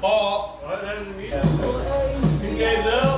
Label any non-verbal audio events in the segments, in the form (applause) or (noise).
Ball. Oh, that doesn't mean. Up?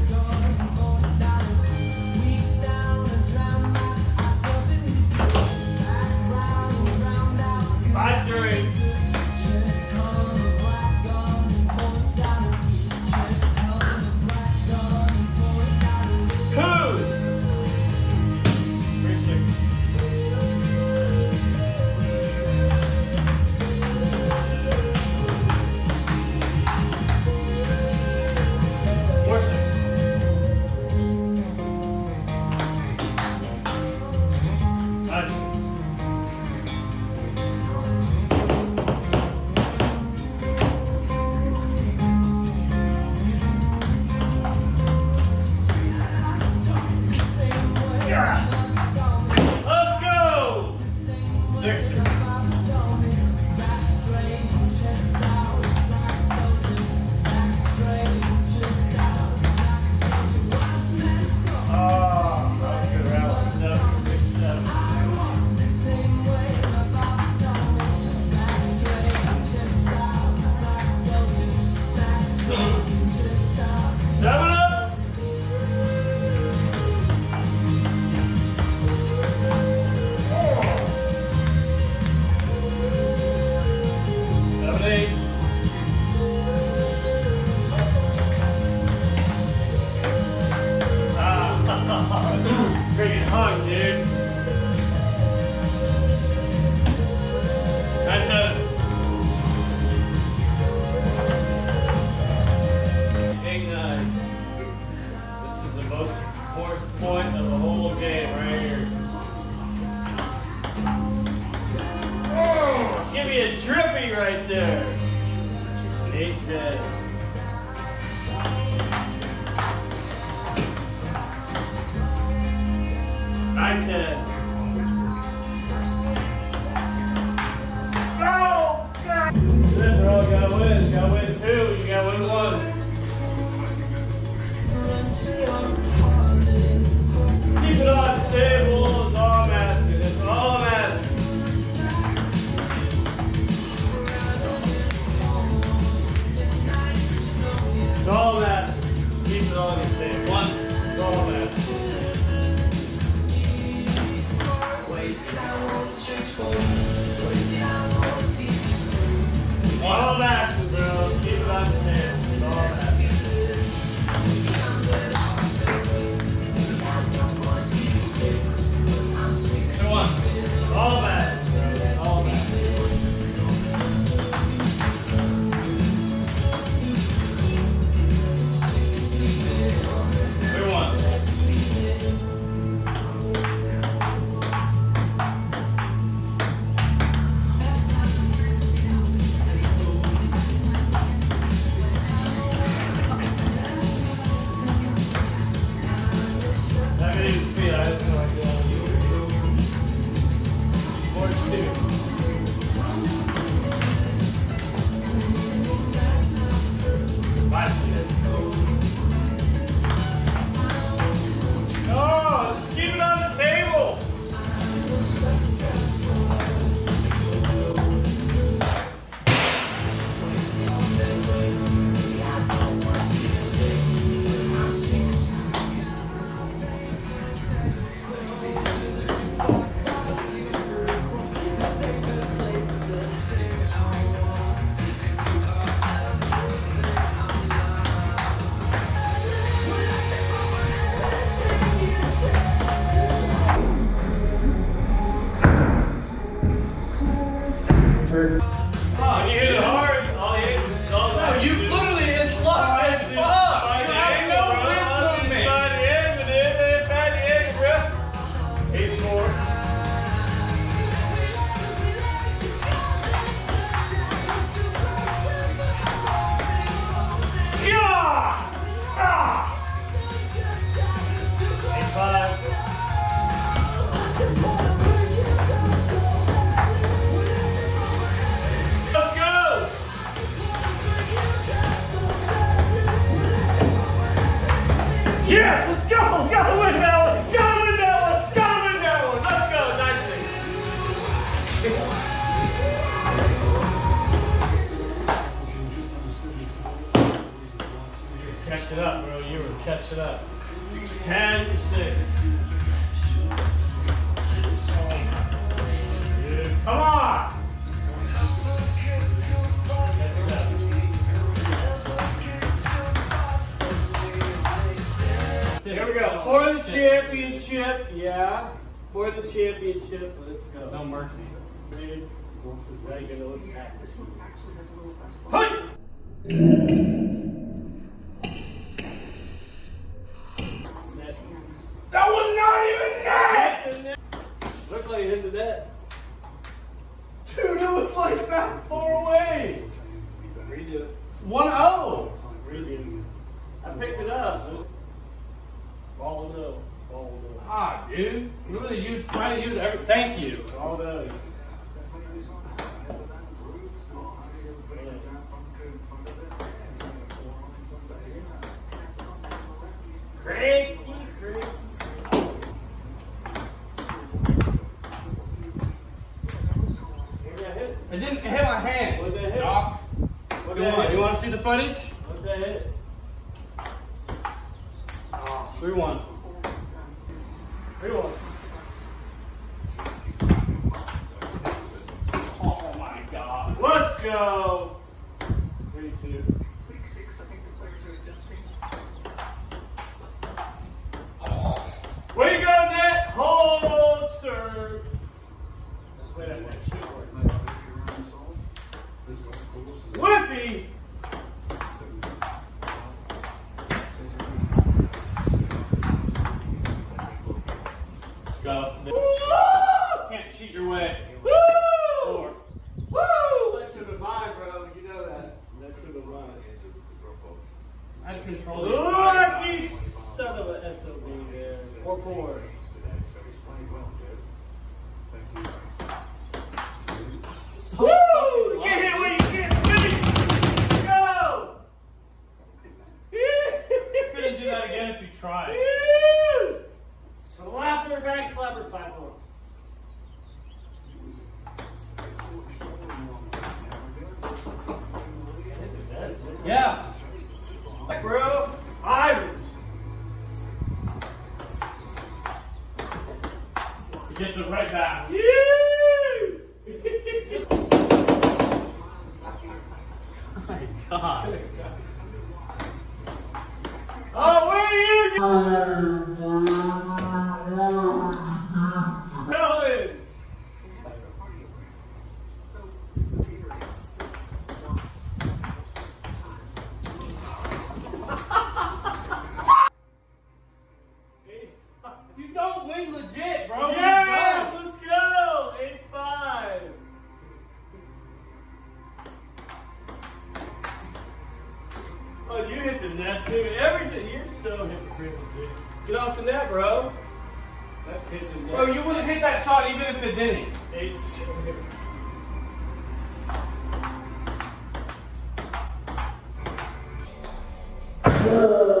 on, dude. That's a... Big nine. This is the most important point of the whole game right here. Oh, give me a drippy right there. Eight dead. trying to Go! Go! That's. Got wins. Win two. 逃げる it up. Ten six. Come on! Here we go. For the championship, yeah. For the championship, let's go. No mercy. Three. Now you're gonna look at this. Hey! Dude. You really use, try to use every. Thank you. Ball no. Cranky, cranky. Where'd that hit? It didn't hit my hand. What'd that hit? Doc. You want, hit? you want to see the footage? What'd that hit? Oh, 3 1. Oh my god. Let's go. Three two. Way to go, net. Hold serve. That's the way that net should work. Whiffy. Let's go. Woo! Can't cheat your way. Woo! Four. Woo! That should have mine, bro. You know that. That should have mine. I had control Lucky son of a SOB there. Four four. So Woo! You can't hit where you can't see. Go! Couldn't do that again if you tried. Woo! Slapper back, slapper side four. Yeah. Like bro, Irish. He gets it right back. Oh (laughs) my god. oh, where are you (laughs) (laughs) going? You don't win legit, bro. You Yeah, let's go. Eight five. Oh, you hit the net too. Everything. You're so hypocritical, dude. Get off the net, bro. That's hit the net. Bro, you wouldn't hit that shot even if it didn't. Eight six. Finish!